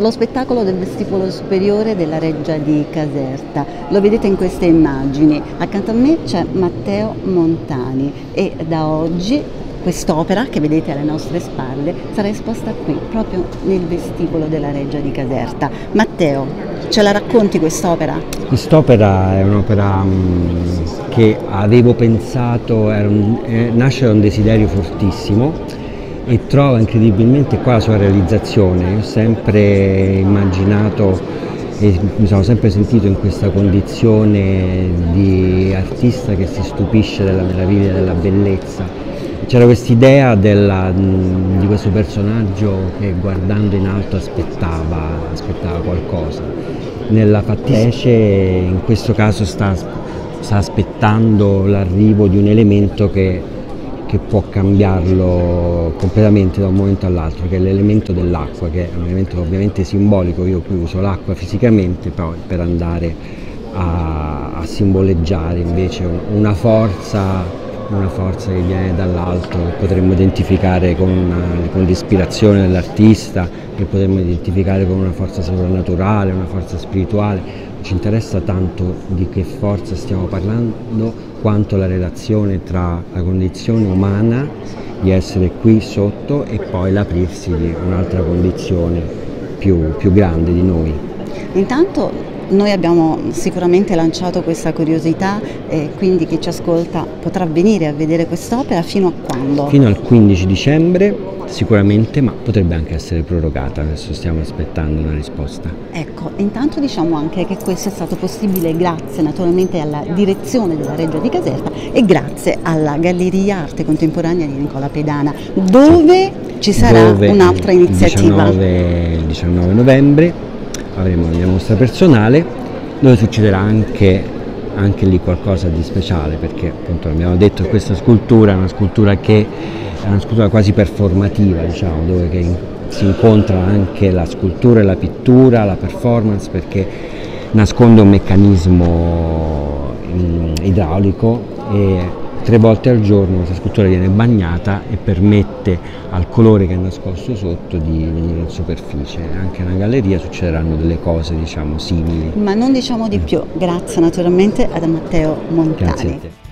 lo spettacolo del vestibolo superiore della Reggia di Caserta. Lo vedete in queste immagini. Accanto a me c'è Matteo Montani e da oggi quest'opera che vedete alle nostre spalle sarà esposta qui, proprio nel vestibolo della Reggia di Caserta. Matteo, ce la racconti quest'opera? Quest'opera è un'opera mm, che avevo pensato, un, eh, nasce da un desiderio fortissimo e trova incredibilmente qua la sua realizzazione. Io ho sempre immaginato e mi sono sempre sentito in questa condizione di artista che si stupisce della meraviglia della bellezza. C'era quest'idea di questo personaggio che guardando in alto aspettava, aspettava qualcosa. Nella fattispecie in questo caso sta, sta aspettando l'arrivo di un elemento che che può cambiarlo completamente da un momento all'altro, che è l'elemento dell'acqua, che è un elemento ovviamente simbolico, io qui uso l'acqua fisicamente poi per andare a, a simboleggiare invece una forza, una forza che viene dall'alto, che potremmo identificare con, una, con l'ispirazione dell'artista, che potremmo identificare con una forza soprannaturale, una forza spirituale. Ci interessa tanto di che forza stiamo parlando quanto la relazione tra la condizione umana di essere qui sotto e poi l'aprirsi di un'altra condizione più, più grande di noi. Intanto noi abbiamo sicuramente lanciato questa curiosità e quindi chi ci ascolta potrà venire a vedere quest'opera fino a quando? Fino al 15 dicembre sicuramente, ma potrebbe anche essere prorogata, adesso stiamo aspettando una risposta. Ecco, intanto diciamo anche che questo è stato possibile grazie naturalmente alla direzione della Regia di Caserta e grazie alla Galleria Arte Contemporanea di Nicola Pedana, dove sì. ci sarà un'altra iniziativa. Il 19, 19 novembre avremo la mostra personale dove succederà anche anche lì qualcosa di speciale perché appunto abbiamo detto che questa scultura è una scultura che è una scultura quasi performativa, diciamo, dove si incontra anche la scultura e la pittura, la performance, perché nasconde un meccanismo mm, idraulico e tre volte al giorno questa scultura viene bagnata e permette al colore che è nascosto sotto di venire in superficie. Anche nella galleria succederanno delle cose diciamo simili. Ma non diciamo di più, grazie naturalmente ad Matteo Montani.